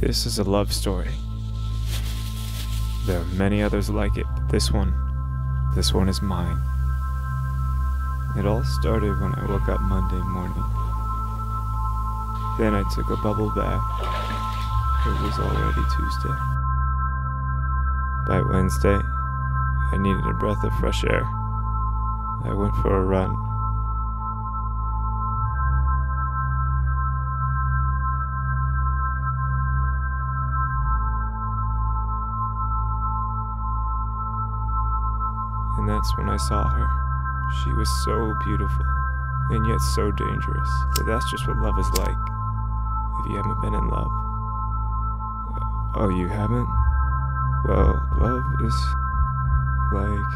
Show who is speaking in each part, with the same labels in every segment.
Speaker 1: This is a love story. There are many others like it, but this one, this one is mine. It all started when I woke up Monday morning. Then I took a bubble bath. It was already Tuesday. By Wednesday, I needed a breath of fresh air. I went for a run. And that's when I saw her. She was so beautiful, and yet so dangerous. But that's just what love is like, if you haven't been in love. Oh, you haven't? Well, love is like.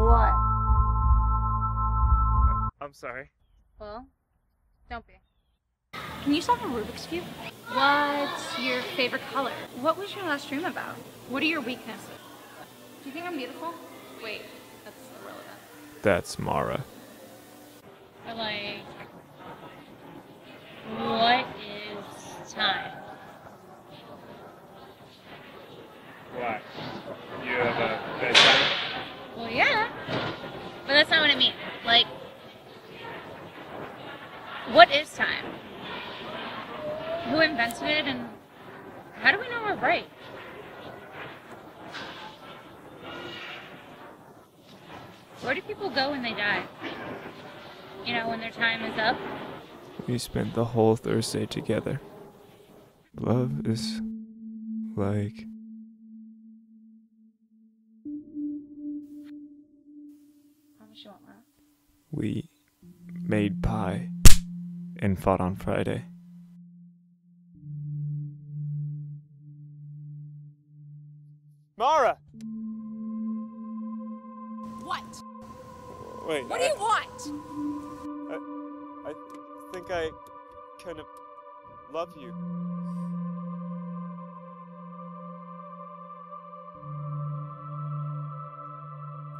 Speaker 2: What?
Speaker 1: I'm sorry.
Speaker 2: Well, don't be. Can you solve a Rubik's Cube? What's your favorite color? What was your last dream about? What are your weaknesses? Do you think I'm beautiful? Wait, that's irrelevant.
Speaker 1: That's Mara.
Speaker 3: Or like, what is time?
Speaker 1: Why? You have a bedtime?
Speaker 3: Well, yeah, but that's not what I mean. Like, what is time? Who invented it, and how do we know we're right? Where do people go when they die? You know, when their time is up?
Speaker 1: We spent the whole Thursday together. Love is like.
Speaker 2: How much you want?
Speaker 1: We made pie and fought on Friday. Mara!
Speaker 4: What?
Speaker 1: Wait.
Speaker 4: What do you want?
Speaker 1: I I think I kind of love you.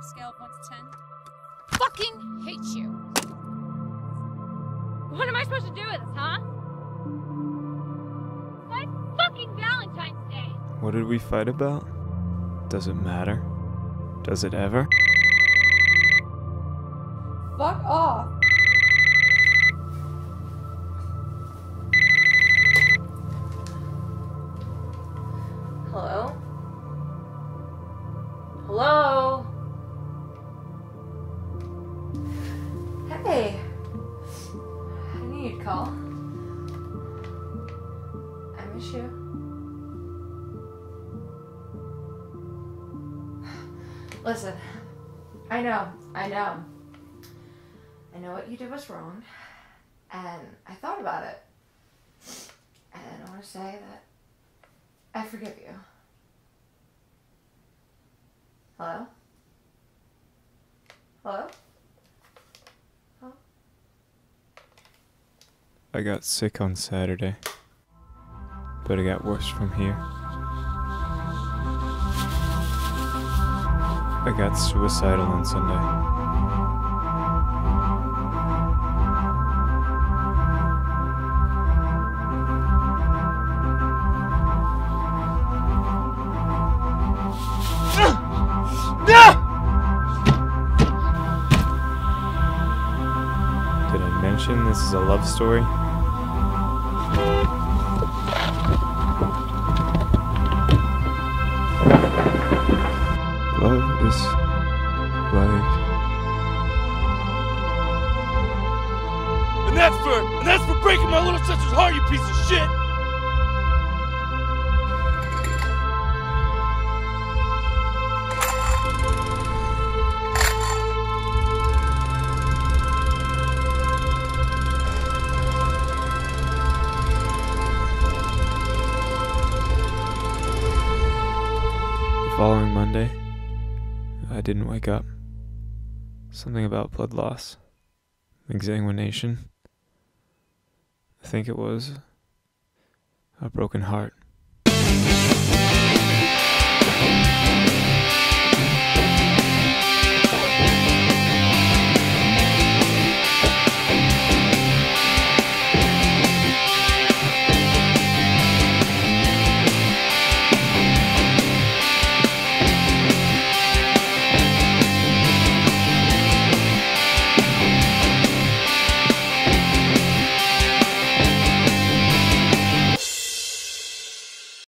Speaker 4: Scale of 1 to 10. Fucking hate you.
Speaker 3: What am I supposed to do with this, huh? Why fucking Valentine's Day?
Speaker 1: What did we fight about? Does it matter? Does it ever?
Speaker 4: Fuck off.
Speaker 2: Hello? Hello? Hey. I knew you'd call. I miss you. Listen, I know, I know. I know what you did was wrong, and I thought about it. And I want to say that I forgive you. Hello? Hello?
Speaker 1: I got sick on Saturday, but it got worse from here. I got suicidal on Sunday. Did I mention this is a love story? Love is like.
Speaker 5: And that's for and that's for breaking my little sister's heart, you piece of shit!
Speaker 1: Following Monday, I didn't wake up. Something about blood loss, exsanguination. I think it was a broken heart.